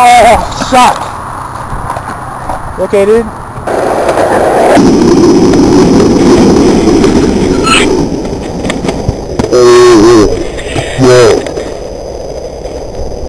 Oh, shot. Okay, dude.